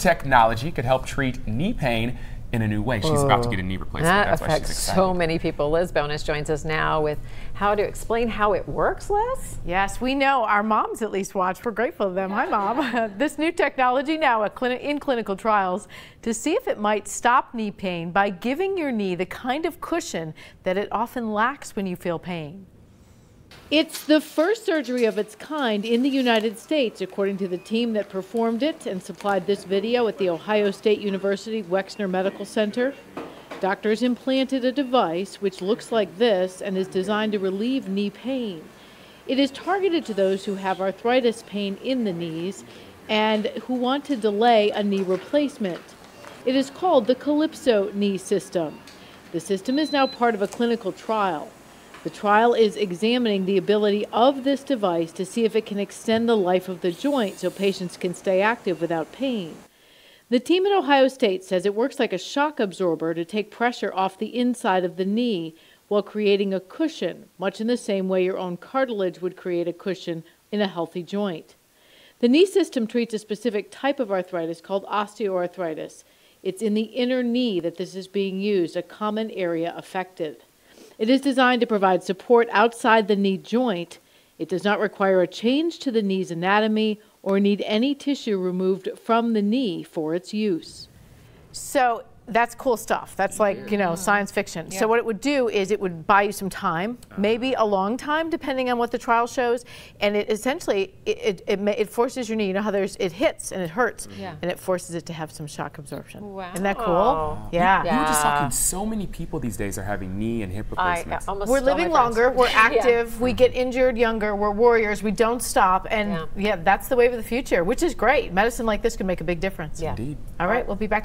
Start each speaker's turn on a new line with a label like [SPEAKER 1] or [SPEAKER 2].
[SPEAKER 1] Technology could help treat knee pain in a new way. She's about to get a knee replacement.
[SPEAKER 2] That
[SPEAKER 1] That's why she's
[SPEAKER 2] affects so many people. Liz Bonis joins us now with how to explain how it works, Liz.
[SPEAKER 3] Yes, we know our moms at least watch. We're grateful to them. Hi, mom. this new technology now in clinical trials to see if it might stop knee pain by giving your knee the kind of cushion that it often lacks when you feel pain. It's the first surgery of its kind in the United States, according to the team that performed it and supplied this video at the Ohio State University Wexner Medical Center. Doctors implanted a device which looks like this and is designed to relieve knee pain. It is targeted to those who have arthritis pain in the knees and who want to delay a knee replacement. It is called the Calypso knee system. The system is now part of a clinical trial. The trial is examining the ability of this device to see if it can extend the life of the joint so patients can stay active without pain. The team at Ohio State says it works like a shock absorber to take pressure off the inside of the knee while creating a cushion, much in the same way your own cartilage would create a cushion in a healthy joint. The knee system treats a specific type of arthritis called osteoarthritis. It's in the inner knee that this is being used, a common area affected. It is designed to provide support outside the knee joint. It does not require a change to the knee's anatomy or need any tissue removed from the knee for its use. So that's cool stuff. That's like, you know, science fiction. Yeah. So what it would do is it would buy you some time, maybe a long time, depending on what the trial shows. And it essentially, it, it, it, it forces your knee, you know how there's, it hits and it hurts. Yeah. And it forces it to have some shock absorption. Wow. Isn't that cool?
[SPEAKER 1] Yeah. yeah. We were just talking, so many people these days are having knee and hip replacements.
[SPEAKER 3] I, we're living longer, we're active, yeah. we mm-hmm. get injured younger, we're warriors, we don't stop. And yeah. yeah, that's the wave of the future, which is great. Medicine like this can make a big difference.
[SPEAKER 1] Yeah. Indeed.
[SPEAKER 3] All right, we'll be back.